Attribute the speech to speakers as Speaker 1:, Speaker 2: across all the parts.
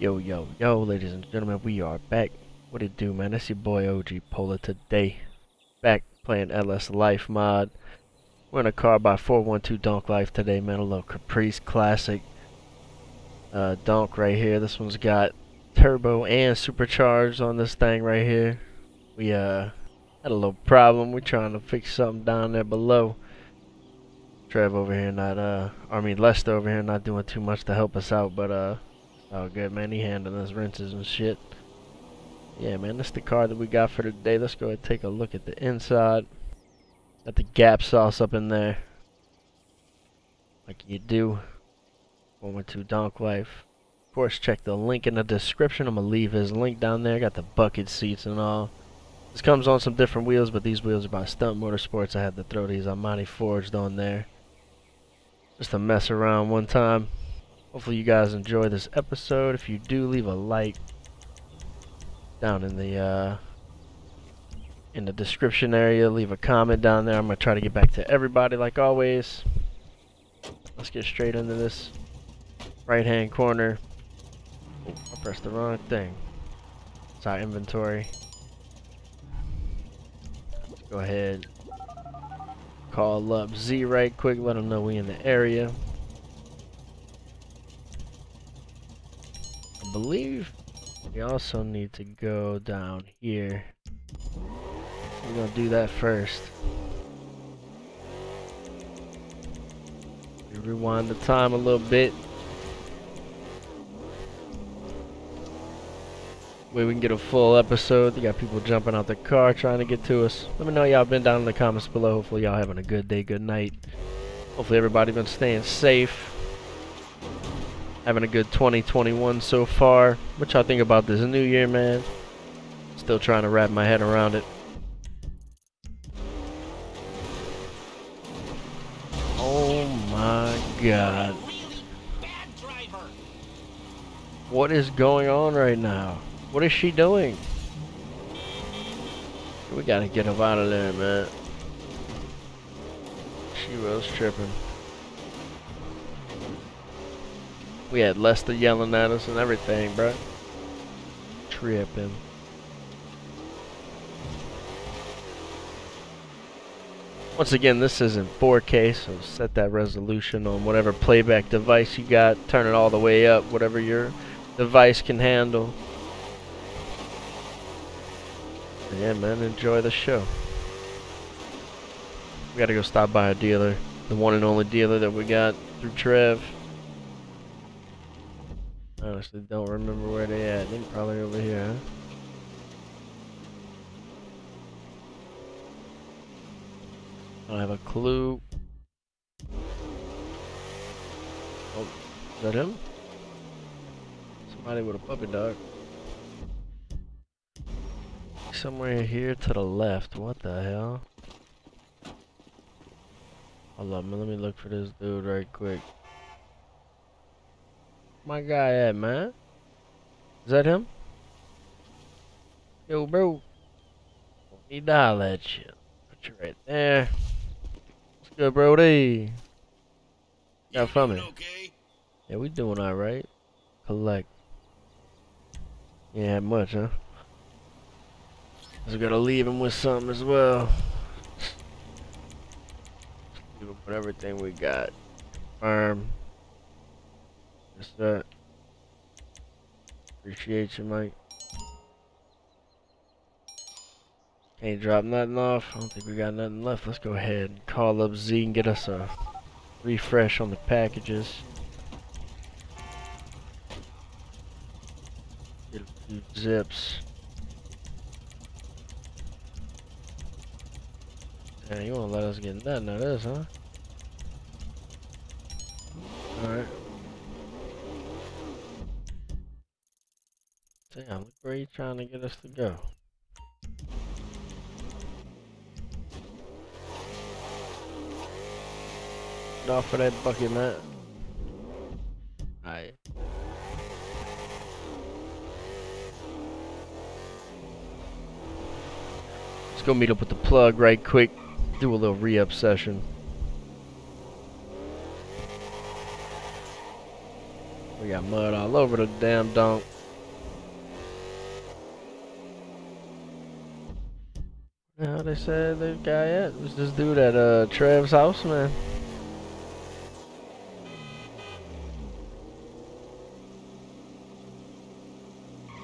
Speaker 1: Yo, yo, yo, ladies and gentlemen, we are back. What it do, man? It's your boy OG Pola today. Back playing LS Life mod. We're in a car by 412 Donk Life today, man. A little Caprice Classic uh, Donk right here. This one's got turbo and supercharged on this thing right here. We uh had a little problem. We're trying to fix something down there below. Trev over here not uh I mean Lester over here not doing too much to help us out, but uh oh good man, he handling his rinses and shit. Yeah man, that's the car that we got for today. Let's go and take a look at the inside. Got the gap sauce up in there. Like you do. One with two donk life. Of course check the link in the description. I'm gonna leave his link down there. Got the bucket seats and all. This comes on some different wheels, but these wheels are by Stunt Motorsports. I had to throw these Amani forged on there just to mess around one time. Hopefully you guys enjoy this episode. If you do, leave a like down in the uh, in the description area. Leave a comment down there. I'm gonna try to get back to everybody like always. Let's get straight into this right hand corner. Oh, I pressed the wrong thing. It's our inventory. Let's go ahead Call up Z right quick, let them know we in the area. Believe we also need to go down here. We're gonna do that first. We Rewind the time a little bit. way we can get a full episode. You got people jumping out the car trying to get to us. Let me know y'all been down in the comments below. Hopefully y'all having a good day, good night. Hopefully everybody been staying safe. Having a good 2021 so far. What y'all think about this new year, man? Still trying to wrap my head around it. Oh my god. What is going on right now? What is she doing? We gotta get up out of there, man. She was tripping. We had Lester yelling at us and everything, bro. Tripping. Once again, this is in 4K, so set that resolution on whatever playback device you got. Turn it all the way up, whatever your device can handle. yeah, man, enjoy the show. We gotta go stop by a dealer. The one and only dealer that we got through Trev. I honestly, don't remember where they at. They're probably over here, huh? I don't have a clue. Oh, is that him? Somebody with a puppy dog somewhere here to the left. What the hell? Hold up, man. Let me look for this dude right quick. My guy at, man? Is that him? Yo, bro. He dial that shit. Put you right there. What's good, Brody? Got from it. Okay? Yeah, we doing alright. Collect. Yeah, much, huh? I gotta leave him with something as well. Leave him with everything we got. Arm. Just that. Appreciate you, Mike. Can't drop nothing off. I don't think we got nothing left. Let's go ahead and call up Z and get us a refresh on the packages. Get a few zips. Yeah, you won't let us get nothing out of this, huh? Alright. Where you trying to get us to go. Off of that bucket, man. Alright. Let's go meet up with the plug right quick do a little re-up session. We got mud all over the damn donk. How they said the guy at? Was this dude at uh Trev's house, man?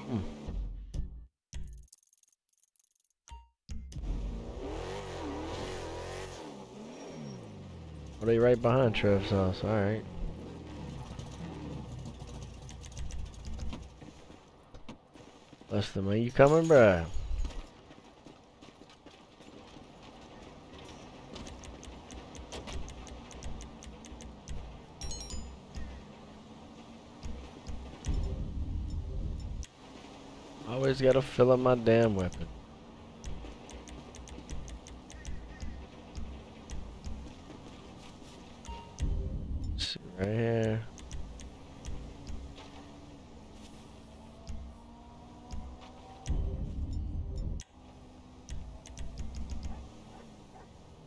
Speaker 1: Hmm. They right behind Trev's house? Alright. Lester, man, you coming, bruh? Always gotta fill up my damn weapon. See right here.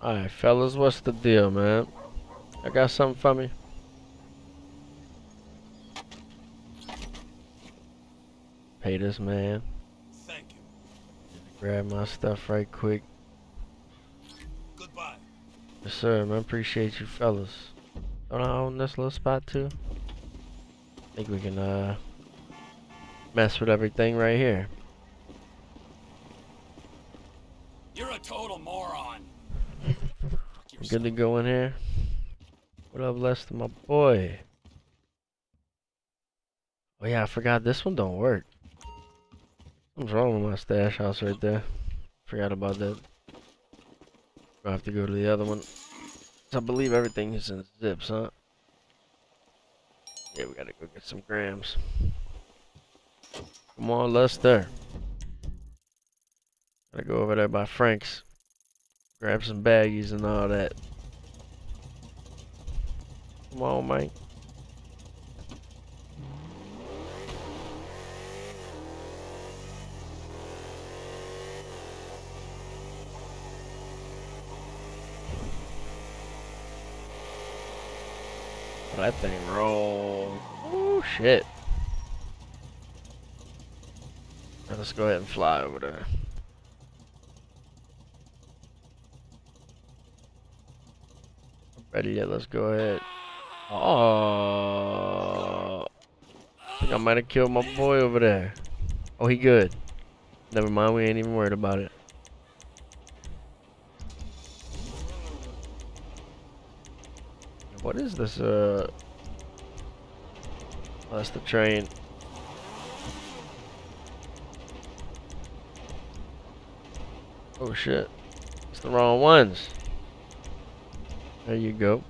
Speaker 1: Alright, fellas, what's the deal, man? I got something for me? Pay this man. Grab my stuff right quick.
Speaker 2: Goodbye.
Speaker 1: Yes, sir, I Appreciate you, fellas. Don't I own this little spot too? I Think we can uh mess with everything right here.
Speaker 2: You're a total moron.
Speaker 1: Good to go in here. What up, Lester, my boy? Oh yeah, I forgot this one don't work. What's wrong with my stash house right there? Forgot about that. I have to go to the other one. I believe everything is in zips, huh? Yeah, we gotta go get some grams. Come on, Lester. Gotta go over there by Frank's. Grab some baggies and all that. Come on, Mike. That thing roll. Oh shit. Let's go ahead and fly over there. Ready yet? Let's go ahead. Oh, I think I might have killed my boy over there. Oh, he good. Never mind, we ain't even worried about it. What is this? Uh, oh, that's the train. Oh shit! It's the wrong ones. There you go.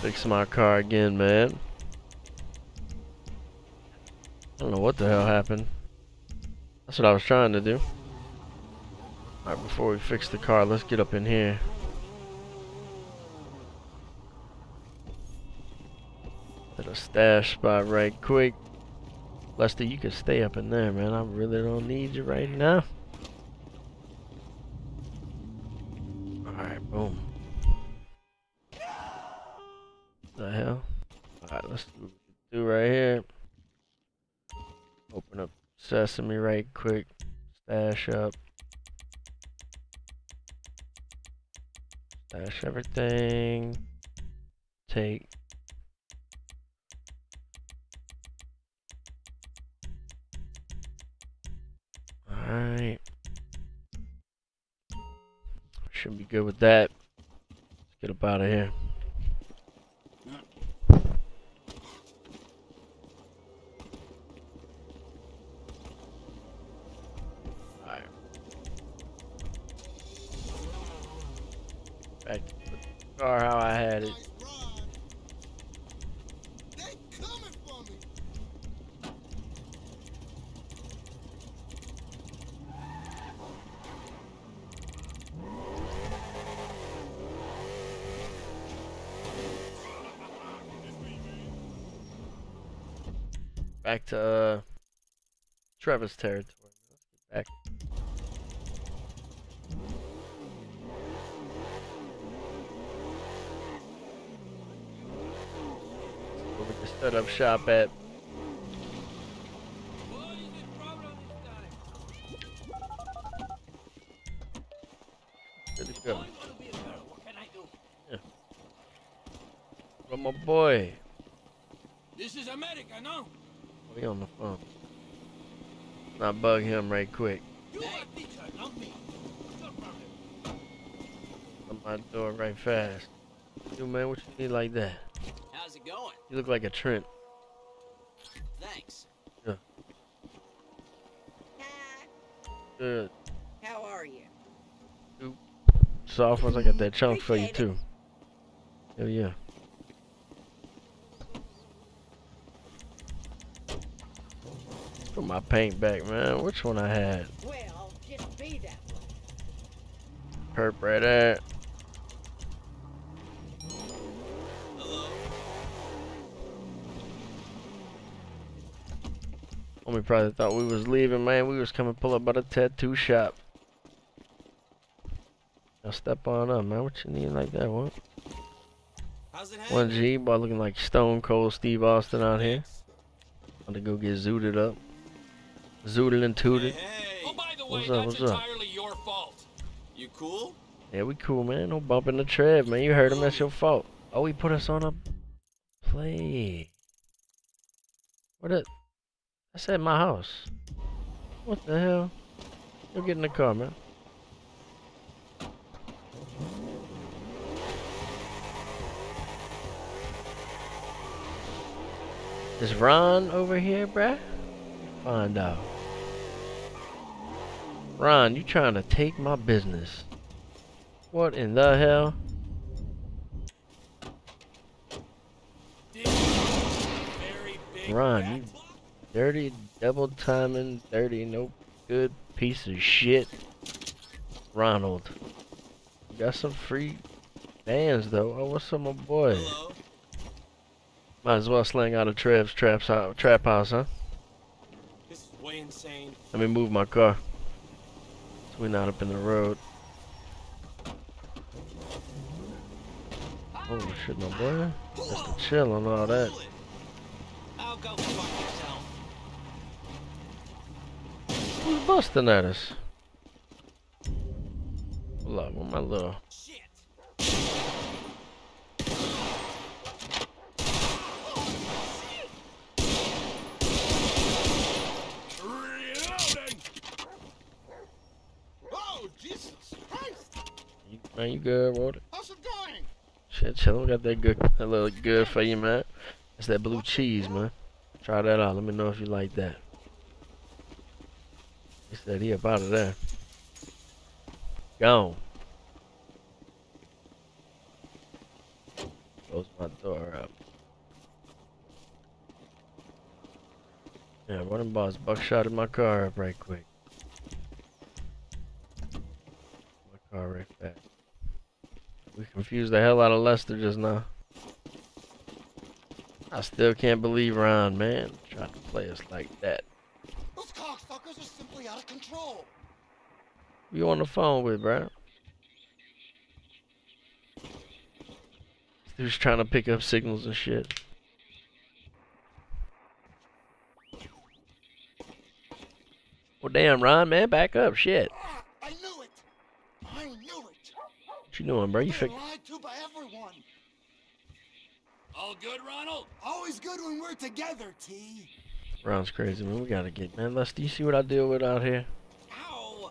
Speaker 1: Fix my car again, man. I don't know what the hell happened. That's what I was trying to do. Alright, before we fix the car, let's get up in here. Little stash spot right quick. Lester, you can stay up in there, man. I really don't need you right now. Sesame right quick. Stash up. Stash everything. Take. Alright. Should be good with that. Let's get up out of here. Territory. Let's get back. Where we just set up shop at. Not bug him right quick.
Speaker 3: You are teacher, not me. What's?
Speaker 1: I'm doing right fast. You man, what you need like that?
Speaker 4: How's it going?
Speaker 1: You look like a Trent.
Speaker 4: Thanks.
Speaker 1: Good.
Speaker 5: How are you?
Speaker 1: Soft ones, I got that chunk for you
Speaker 5: Appreciate it.
Speaker 1: too. Hell yeah. Put my paint back, man. Which one I had?
Speaker 5: Well, just be that way.
Speaker 1: Perp right there.
Speaker 4: Hello?
Speaker 1: Homie probably thought we was leaving, man. We was coming pull up by the tattoo shop. Now step on up, man. What you need like that? What? One? G, boy, looking like Stone Cold Steve Austin out here.
Speaker 4: Thanks.
Speaker 1: Want to go get zooted up. Zooted and
Speaker 4: Hey,
Speaker 1: tooted.
Speaker 4: hey.
Speaker 2: Oh, by the way,
Speaker 1: What's up,
Speaker 2: that's
Speaker 1: what's up?
Speaker 2: entirely your fault.
Speaker 4: You cool?
Speaker 1: Yeah, we cool, man. No bumping the tread, man. You heard him. That's your fault. Oh, he put us on a play. What it? That's at my house. What the hell? Go get in the car, man. Is Ron over here, bruh? Find out. Ron, you trying to take my business. What in the hell?
Speaker 2: Very
Speaker 1: Ron, you dirty, double timing, dirty, no good piece of shit. Ronald. You got some free bands though. Oh, what's up, my boy?
Speaker 4: Hello?
Speaker 1: Might as well slang out of Trev's trap, house, uh, trap house, huh?
Speaker 4: This is way insane.
Speaker 1: Let me move my car. We're not up in the road. Oh shit, my boy. Just to chill on all that. Who's busting at us? Hold up, my little
Speaker 4: Shit.
Speaker 2: Reloading.
Speaker 6: Oh, Jesus Christ!
Speaker 1: you, man, you good, Walter?
Speaker 6: How's it going?
Speaker 1: Shit, chillin'. Got that good, that little good for you, man. It's that blue cheese, man. Try that out. Let me know if you like that. He said he about out of there. Eh? Gone. Close my door up. Yeah, running boss buckshot in my car up right quick. Car right back. We confused the hell out of Lester just now. I still can't believe Ron, man. Trying to play us like that.
Speaker 6: Those cocksuckers are simply out of control.
Speaker 1: You on the phone with, bro? Dude's trying to pick up signals and shit. Well, damn, Ron, man, back up, shit.
Speaker 6: Ah, I knew. I knew it.
Speaker 1: What you doing, bro? You
Speaker 6: Been
Speaker 1: fix?
Speaker 6: lied to by everyone.
Speaker 2: All good, Ronald?
Speaker 6: Always good when we're together, T.
Speaker 1: Ron's crazy, man. We gotta get, man. Let's. Do you see what I deal with out here?
Speaker 4: Ow.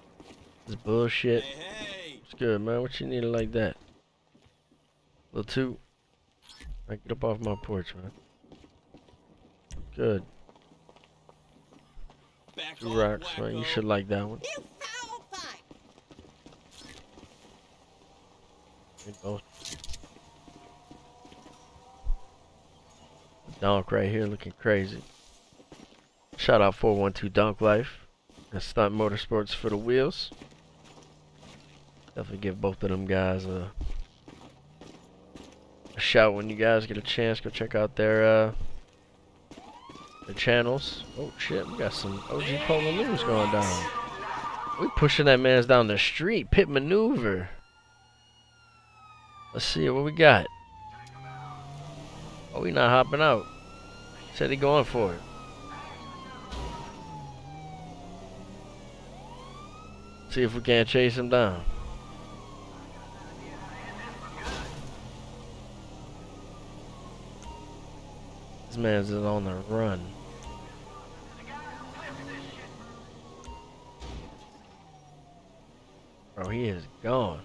Speaker 1: This bullshit.
Speaker 4: Hey, hey.
Speaker 1: It's good, man. What you need like that? Little two. I get up off my porch, man. Good.
Speaker 4: Back
Speaker 1: Two rocks, man. You should like that one. Know. Donk right here looking crazy. Shout out 412 Donk Life and Stunt Motorsports for the wheels. Definitely give both of them guys a, a shout when you guys get a chance. Go check out their uh, channels. Oh shit, we got some OG Polo news going down. We pushing that man's down the street. Pit maneuver. Let's see what we got. Oh, we not hopping out. Said he going for it. See if we can't chase him down. This man's is on the run. Bro, he is gone.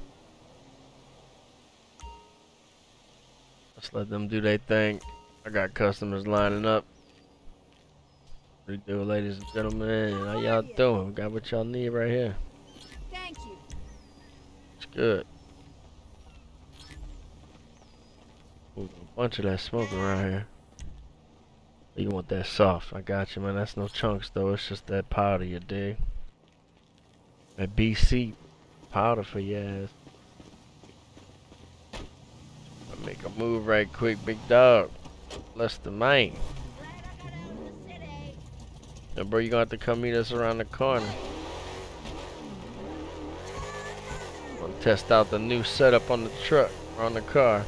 Speaker 1: Let's let them do their thing. I got customers lining up. What do you do, ladies and gentlemen? How y'all doing? Got what y'all need right here.
Speaker 5: Thank you.
Speaker 1: It's good. Ooh, a bunch of that smoke around here. You want that soft? I got you, man. That's no chunks though. It's just that powder, you dig? That BC powder for your ass. I make a move right quick, big dog. Bless the
Speaker 5: city.
Speaker 1: Now, bro, you're gonna have to come meet us around the corner. Gonna test out the new setup on the truck, or on the car.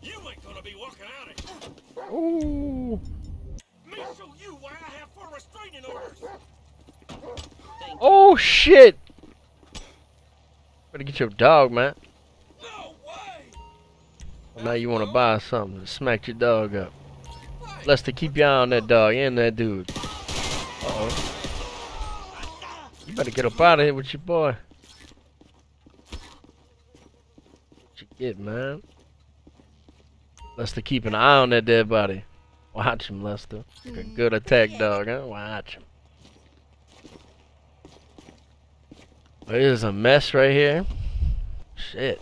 Speaker 3: You ain't gonna be walking out of here.
Speaker 1: Ooh.
Speaker 3: Me show you why I have four restraining orders.
Speaker 1: Oh shit! Your dog, man.
Speaker 2: No!
Speaker 1: Well, now you wanna buy something. To smack your dog up. Lester, keep your eye on that dog and that dude. Uh oh. You better get up out of here with your boy. What you get, man? Lester, keep an eye on that dead body. Watch him, Lester. Like a good attack dog, huh? Watch him. There's a mess right here. Shit.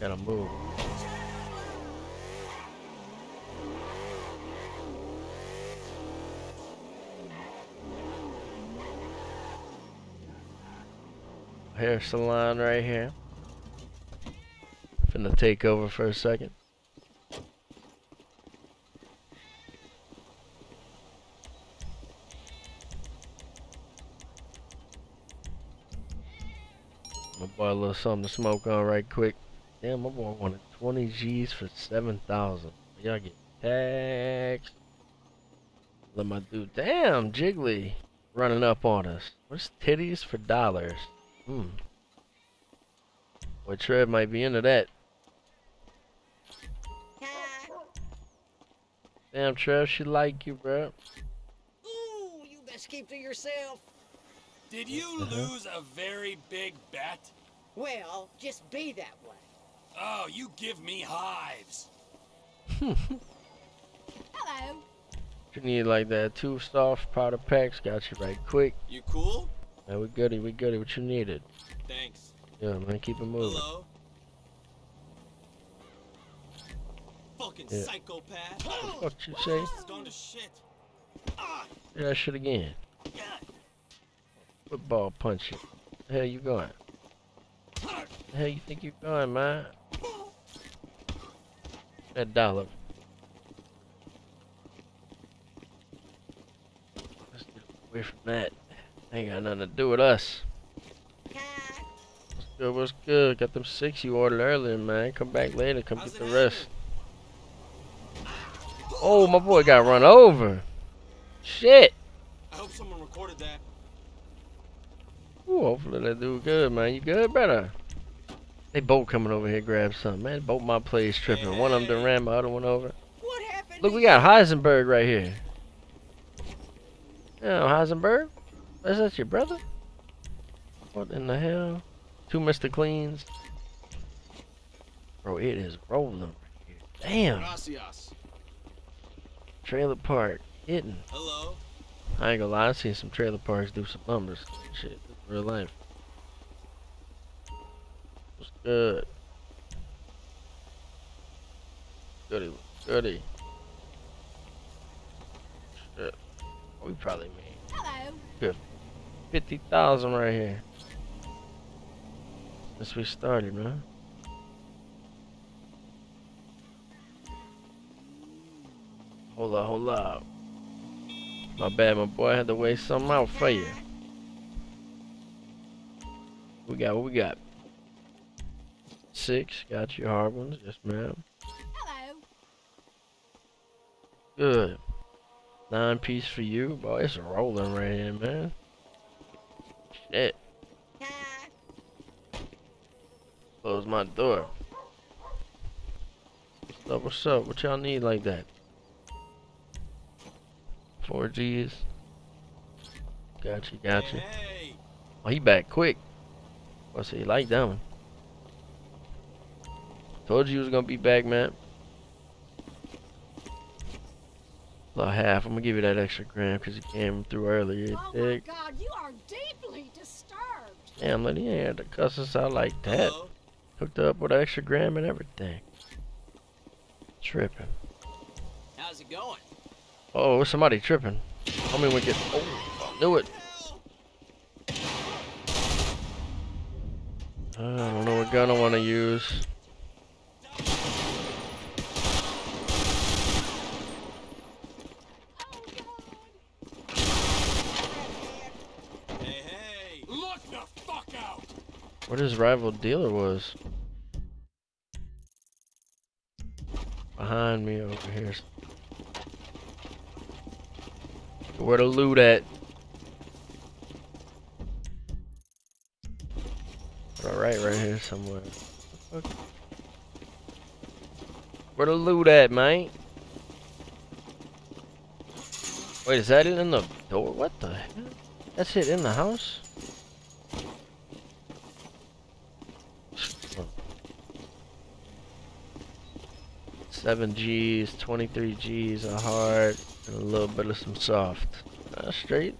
Speaker 1: Gotta move. Hair salon right here. Finna take over for a second. My boy a little something to smoke on right quick. Damn, my boy wanted 20 G's for 7,000. Y'all get taxed. Let my dude, damn, Jiggly running up on us. What's titties for dollars? Hmm. Boy, Trev might be into that. Damn, Trev, she like you, bro.
Speaker 5: Ooh, you best keep to yourself.
Speaker 2: Did you
Speaker 1: Uh-huh.
Speaker 2: lose a very big bet?
Speaker 5: Well, just be that way.
Speaker 2: Oh, you give me hives.
Speaker 5: Hello.
Speaker 1: You need like that two soft powder packs. Got you right quick.
Speaker 4: You cool?
Speaker 1: Man, we goody, we goody. What you needed?
Speaker 4: Thanks.
Speaker 1: Yeah, man, keep it moving.
Speaker 4: Hello? Fucking
Speaker 1: Yeah.
Speaker 4: psychopath.
Speaker 1: What you say?
Speaker 4: This is going to shit. Ah,
Speaker 1: Do that shit again.
Speaker 4: yeah.
Speaker 1: Football punch you. The hell you going? The hell you think you're going, man? That dollar. Let's get away from that. Ain't got nothing to do with us. What's good? What's good? Got them six you ordered earlier, man. Come back later. Come
Speaker 4: How's
Speaker 1: get the rest. Oh, my boy got run over. Shit.
Speaker 4: I hope someone recorded that.
Speaker 1: Ooh, hopefully that dude good, man. You good, brother? They both coming over here grab something, man. Both my plays tripping. One of them done ran my other one over.
Speaker 5: What happened?
Speaker 1: Look, we got Heisenberg right here. Yeah, Heisenberg? Is that your brother? What in the hell? Two Mr. Cleans. Bro, it is rolling. right here. Damn.
Speaker 4: Gracias.
Speaker 1: Trailer park. Hitting.
Speaker 4: Hello?
Speaker 1: I ain't gonna lie, I seen some trailer parks do some numbers. Shit, real life. What's good? Goody, goody. Shit. We probably made.
Speaker 5: Hello. Good.
Speaker 1: 50,000 right here. Since we started, man. Hold up, hold up. My bad, my boy. I had to weigh something out for you. We got what we got. Six. Got your hard ones. Yes, ma'am.
Speaker 5: Hello.
Speaker 1: Good. Nine piece for you. Boy, it's rolling right here, man. Shit.
Speaker 5: Hi.
Speaker 1: Close my door. What's up? What's up? What y'all need like that? Four G's. Gotcha, gotcha.
Speaker 4: Hey,
Speaker 1: Oh, he back quick. What's he like that one? Told you he was gonna be back, man. About half. I'm gonna give you that extra gram because he came through earlier.
Speaker 5: Oh my God, you are deeply disturbed.
Speaker 1: Damn, let he ain't had to cuss us out like that.
Speaker 4: hello.
Speaker 1: Hooked up with an extra gram and everything. Tripping.
Speaker 4: How's it going?
Speaker 1: Oh, somebody tripping. I mean, we get. Oh, knew it. I don't know what gun I want to use.
Speaker 5: Oh God.
Speaker 4: Hey, hey.
Speaker 2: Look the fuck out!
Speaker 1: What his rival dealer was. Behind me over here. Where to loot at? Alright, right here somewhere. Where to loot at, mate? Wait, is that it in the door? What the hell? That's it in the house? Seven G's, 23 G's, a hard, and a little bit of some soft. Uh, straight.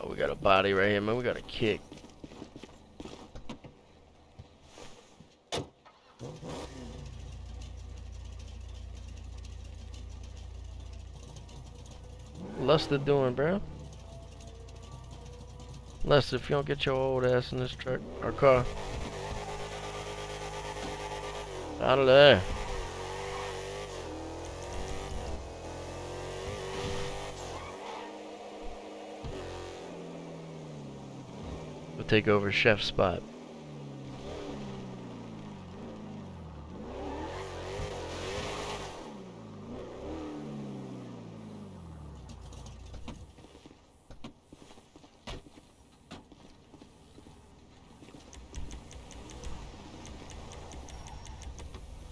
Speaker 1: Oh, we got a body right here, man. We got a kick. Lester doing, bro? Lester, if you don't get your old ass in this truck or car. Out of there. Take over chef's spot.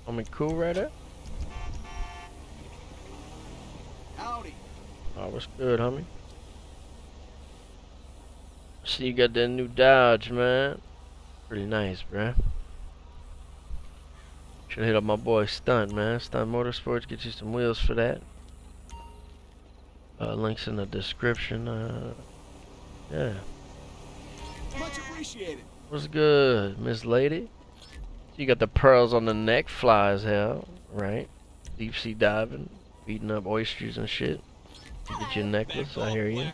Speaker 1: I mean, cool right there.
Speaker 4: Howdy.
Speaker 1: Oh, what's good, homie? See, you got that new Dodge, man. Pretty nice, bruh. Should hit up my boy Stunt, man. Stunt Motorsports, get you some wheels for that. Uh, links in the description. Uh, yeah.
Speaker 2: Much appreciated.
Speaker 1: What's good, Miss Lady? You got the pearls on the neck, fly as hell, right? Deep sea diving, beating up oysters and shit. You get your necklace, I hear you.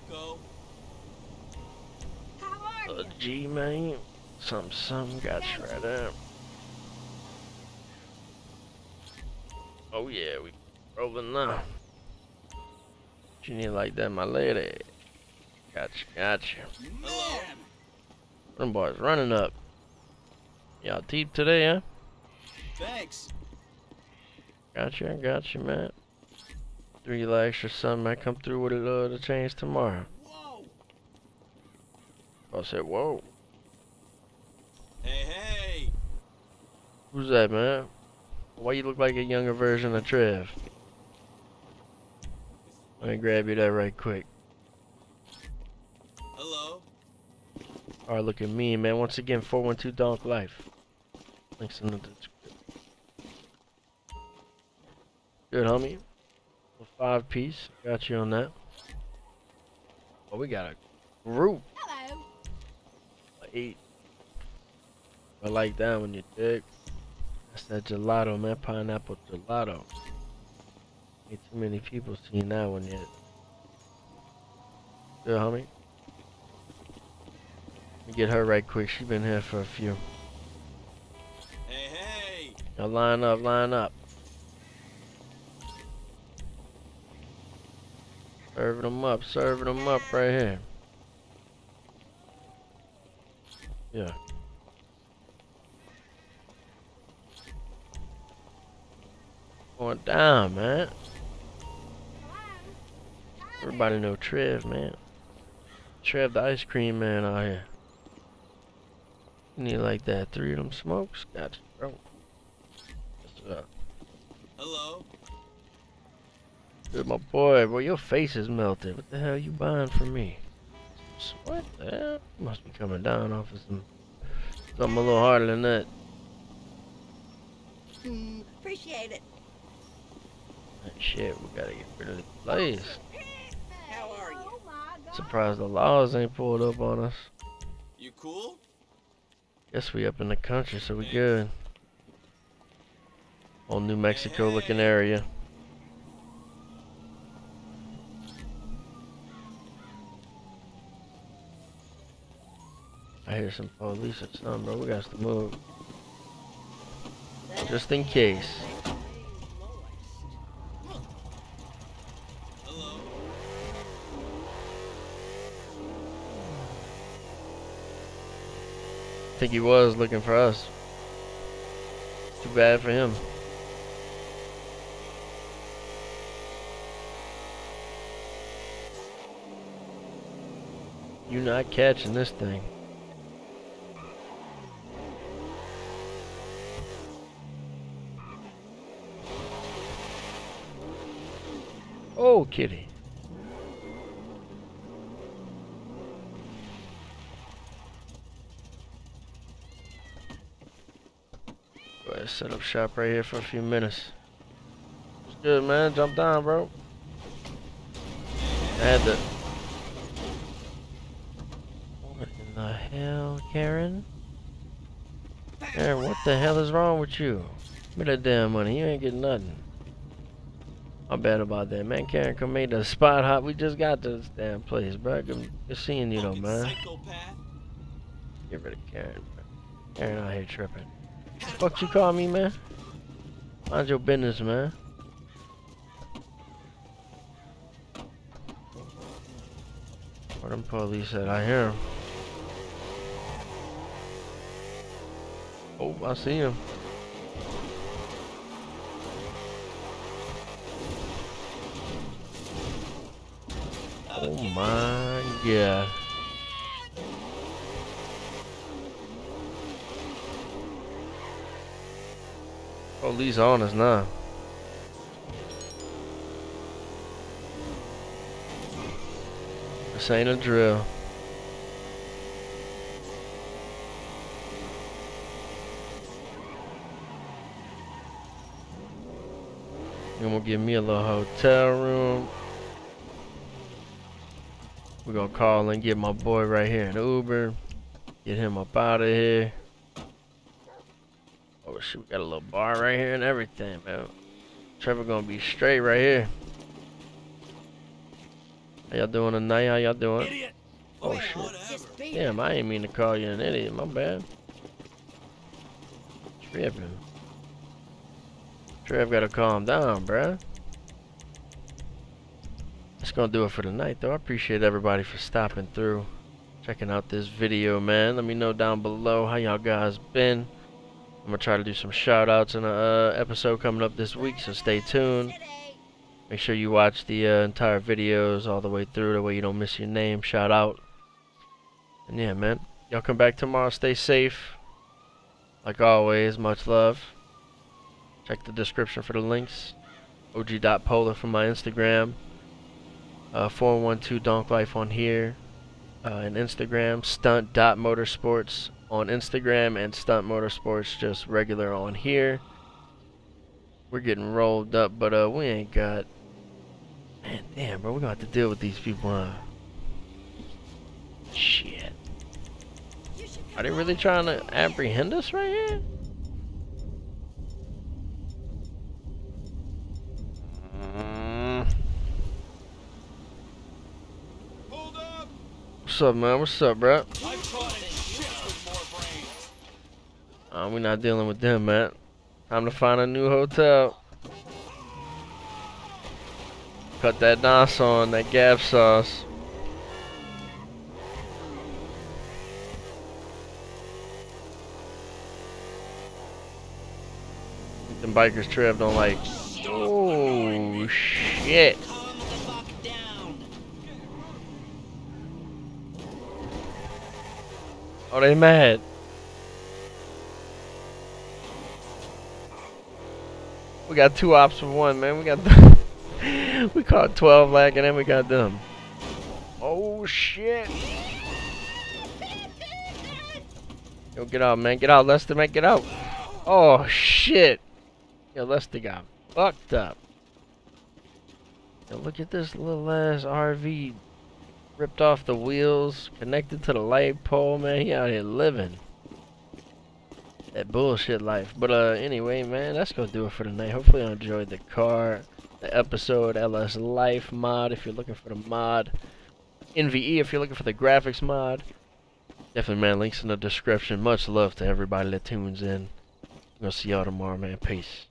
Speaker 1: G man, something, something got you right there. Oh yeah, we rolling now. You need like that, my lady. Gotcha, gotcha.
Speaker 4: Hello.
Speaker 2: Man,
Speaker 1: Them boys running up. Y'all deep today, huh?
Speaker 4: Thanks.
Speaker 1: Gotcha, I gotcha, man. Three likes or something might come through with a little change tomorrow. I said, whoa.
Speaker 4: Hey, hey.
Speaker 1: Who's that, man? Why you look like a younger version of Trev? Let me grab you that right quick.
Speaker 4: Hello.
Speaker 1: Alright, look at me, man. Once again, 412 Donk Life. Links in the description. Good, homie. A five piece. Got you on that. Oh, we got a group.
Speaker 5: Hello.
Speaker 1: I like that one, you dig? That's that gelato, man. Pineapple gelato. Ain't too many people seen that one yet. Good, homie. Let me get her right quick. She been here for a few.
Speaker 4: Hey, hey.
Speaker 1: Now line up, line up. Serving them up, serving them up right here. Yeah. Going down, man. Everybody know Trev, man. Trev the ice cream man out here. You need like that three of them smokes? Gotcha, bro. What's up?
Speaker 4: Hello.
Speaker 1: Dude, my boy, boy, your face is melted. What the hell you buying for me? S- What the hell? Must be coming down off of some something a little harder than that.
Speaker 5: Hmm, appreciate it.
Speaker 1: Man, Shit, we gotta get rid of this place.
Speaker 5: How are you? Oh.
Speaker 1: Surprised the laws ain't pulled up on us.
Speaker 4: You cool?
Speaker 1: Guess we up in the country, so we good. Old New Mexico looking area. I hear some police or something, bro. We got to move. Just in case.
Speaker 4: Hello.
Speaker 1: think he was looking for us. Too bad for him. You're not catching this thing. Oh, kitty. Ahead, set up shop right here for a few minutes. What's good, man? Jump down, bro. I had to. What in the hell, Karen? Karen, what the hell is wrong with you? Give me that damn money. You ain't getting nothing. I'm bad about that, man. Karen, come make the spot hot. We just got to this damn place, bro. Good, good seeing you, though, man. Get rid of Karen, bro. Karen out here tripping. Fuck you call me, man? Mind your business, man. Where them police at? I hear 'em. Oh, I see him. Oh my god. Police on us now. This ain't a drill. You gonna give me a little hotel room. We're gonna call and get my boy right here an Uber. Get him up out of here. Oh shit, we got a little bar right here and everything, man. Trevor gonna be straight right here. How y'all doing tonight? How y'all doing?
Speaker 3: Idiot!
Speaker 1: Oh shit.
Speaker 4: whatever.
Speaker 1: Damn, I ain't mean to call you an idiot. My bad. Tripping. Trev gotta calm down, bruh. That's gonna do it for tonight, though. I appreciate everybody for stopping through, checking out this video, man. Let me know down below how y'all guys been. I'm gonna try to do some shout outs in a uh, episode coming up this week, so stay tuned. Make sure you watch the uh, entire videos all the way through, that way you don't miss your name, shout out. And yeah, man, y'all come back tomorrow. Stay safe. Like always, much love. Check the description for the links. OG.pola for my Instagram. Uh, 412 Donk Life on here. Uh, and Instagram. Stunt.motorsports on Instagram. And Stunt Motorsports just regular on here. We're getting rolled up, but uh, we ain't got. Man, damn, bro, we're gonna have to deal with these people, huh? Shit. Are they really trying to apprehend us right here? What's up, man? What's up, bro? Uh, we're not dealing with them, man. Time to find a new hotel. Cut that nos on, that gap sauce. Them bikers Trev don't like. Oh shit.
Speaker 7: Calm the fuck down.
Speaker 1: Oh, they mad. We got two ops for one, man. We got we caught 12 lag and then we got them. Oh shit. Yo, get out, man. Get out, Lester, man. Get out. Oh shit. Yo, Lester got fucked up. Yo, look at this little ass RV ripped off the wheels, connected to the light pole, man. He out here living that bullshit life. But uh, anyway, man, that's gonna do it for tonight. Hopefully, you enjoyed the car, the episode, LS Life mod. If you're looking for the mod, NVE. If you're looking for the graphics mod, definitely, man. Links in the description. Much love to everybody that tunes in. We'll see y'all tomorrow, man. Peace.